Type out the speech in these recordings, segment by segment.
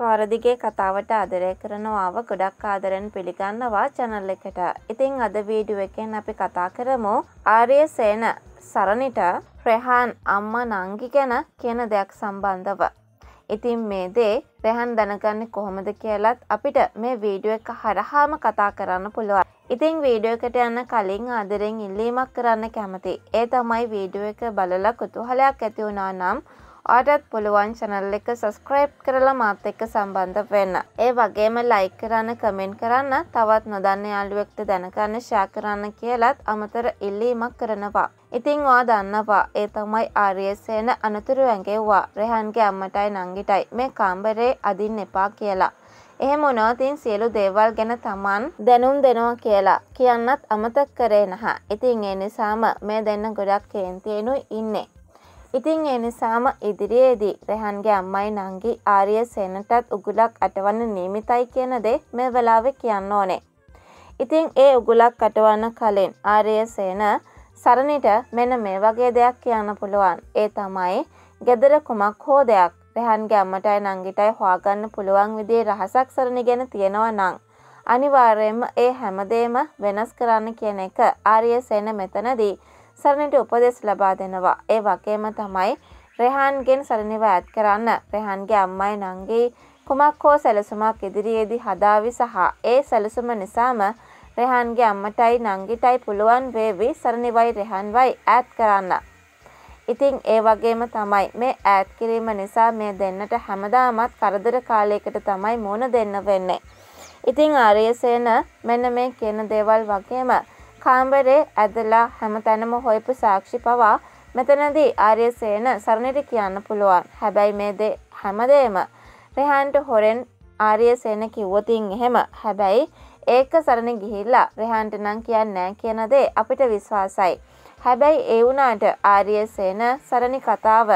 පාරදිගේ කතාවට ආදරය කරනවාව ගොඩක් ආදරෙන් පිළිගන්නවා channel එකට. ඉතින් අද වීඩියෝ එකෙන් අපි කතා කරමු ආර්යසේන සරණිට රෙහාන් අම්මා නංගි ගැන කියන දෙයක් සම්බන්ධව. ඉතින් මේ දේ රෙහන් දැනගන්නේ කොහොමද කියලත් අපිට මේ වීඩියෝ එක හරහාම කතා කරන්න පුළුවන්. ඉතින් වීඩියෝ එකට යන්න කලින් ආදරෙන් ඉල්ලීමක් කරන්න කැමති. ඒ තමයි වීඩියෝ එක බලලා කුතුහලයක් ඇති වුණා නම් ඔයාටත් පුළුවන් channel එක subscribe කරලා මාත් එක්ක සම්බන්ධ වෙන්න. ඒ වගේම like කරන්න, comment කරන්න, තවත් නොදන්න යාළුවෙක්ට දැනගන්න share කරන්න කියලත් අමතර ඉල්ලීමක් කරනවා. ඉතින් ඔයා දන්නවා ඒ තමයි ආර්යසේන අනතුරු ඇඟෙව්වා රෙහන්ගේ අම්මටයි නංගිටයි මේ කාමරේ අදින්න එපා කියලා. එහෙම වුණොත් සියලු දේවල් ගැන Taman දැනුම් දෙනවා කියලා කියන්නත් අමතක කරේ නැහැ. ඉතින් ඒ නිසාම මේ දෙන්න ගොඩක් කේන්තියෙනුයි ඉන්නේ. ඉතින් ඒ නිසාම ඉදිරියේදී රෙහන්ගේ අම්මයි නංගි ආර්යසේනටත් උගුලක් අටවන්න නියමිතයි කියන දේ මේ වෙලාවේ කියන්න ඕනේ. ඉතින් ඒ උගුලක් අටවන්න කලින් ආර්යසේන සරණිට මෙන්න මේ වගේ දෙයක් කියන්න පුළුවන්. ඒ තමයි ගෙදර කුමක් හෝ දෙයක් රෙහන්ගේ අම්මටයි නංගිටයි හොයාගන්න පුළුවන් විදිහේ රහසක් සරණි ගැන තියෙනවා නම් අනිවාර්යයෙන්ම ඒ හැමදේම වෙනස් කරන්න කියන එක ආර්යසේන මෙතනදී සරණට උපදෙස් ලබා දෙනවා. ඒ වගේම තමයි රෙහාන්ගෙන් සරණිව ඈත් කරන්න රෙහාන්ගේ අම්මයි නංගි කුමක් හෝ සැලසුමක් ඉදිරියේදී හදාවි සහ ඒ සැලසුම නිසාම රෙහාන්ගේ අම්මටයි නංගිටයි පුළුවන් වේවි සරණිවයි රෙහාන්වයි ඈත් කරන්න. ඉතින් ඒ වගේම තමයි මේ ඈත් කිරීම නිසා මේ දෙන්නට හැමදාමත් කරදර කාලයකට තමයි මුණ දෙන්න වෙන්නේ. ඉතින් ආර්යසේන මෙන්න මේ කියන දේවල් වගේම කාමරේ ඇදලා හැමතැනම හොයපු සාක්ෂි පවා මෙතනදී ආර්යසේන සරණට කියන්න පුළුවන්. හැබැයි මේ දේ හැමදේම රෙහන්ට හොරෙන් ආර්යසේන කිව්වොතින් එහෙම. හැබැයි ඒක සරණ ගිහිල්ලා රෙහන්ට නම් කියන්නේ නැහැ කියන දේ අපිට විශ්වාසයි. හැබැයි ඒ වුණාට ආර්යසේන සරණි කතාව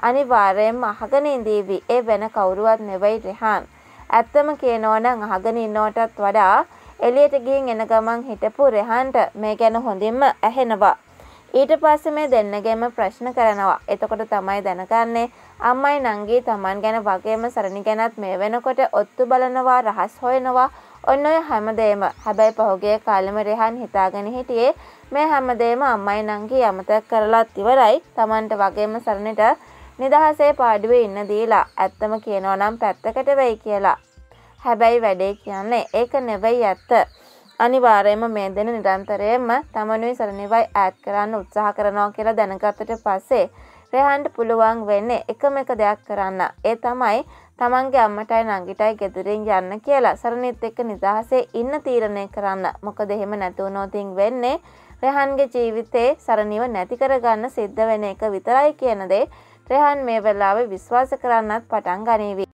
අනිවාර්යයෙන්ම අහගෙන ඉඳීවි. ඒ වෙන කවුරුවත් නෙවෙයි රෙහාන්. ඇත්තම කියනවා නම් අහගෙන ඉන්නවටත් වඩා එළියට ගිහින් එන ගමන් හිටපු රෙහන්ට මේ ගැන හොඳින්ම ඇහෙනවා. ඊට පස්සේ මේ දෙන්නගෙම ප්‍රශ්න කරනවා. එතකොට තමයි දැනගන්නේ අම්මයි නංගි Taman ගැන වගේම සරණි ගැනත් මේ වෙනකොට ඔත්තු බලනවා, රහස් හොයනවා. ඔන්න ඔය හැමදේම. හැබැයි පහුගිය කාලෙම රෙහන් හිතාගෙන හිටියේ මේ හැමදේම අම්මයි නංගි අමතක කරලාත් ඉවරයි. Tamanට වගේම සරණිට නිදහසේ පාඩුවේ ඉන්න දීලා ඇත්තම කියනවා නම් පැත්තකට වෙයි කියලා. හැබැයි වැඩේ කියන්නේ ඒක නෙවෙයි ඇත්ත. අනිවාර්යයෙන්ම මේ දෙන නිරන්තරයෙන්ම තමනුයි සරණිවයි ඈඩ් කරන්න උත්සාහ කරනවා කියලා දැනගත්තට පස්සේ රෙහන්ට පුළුවන් වෙන්නේ එකම එක දෙයක් කරන්න. ඒ තමයි තමන්ගේ අම්මටයි නංගිටයි ගෙදරින් යන්න කියලා සරණිත් එක්ක නිදහසේ ඉන්න තීරණය කරන්න. මොකද එහෙම නැති වුණොත් වෙන්නේ රෙහන්ගේ ජීවිතේ සරණිව නැති කරගන්න සිද්ධ වෙන එක විතරයි කියන දේ රෙහන් මේ වෙලාවේ විශ්වාස කරන්නත් පටන් ගනීවි.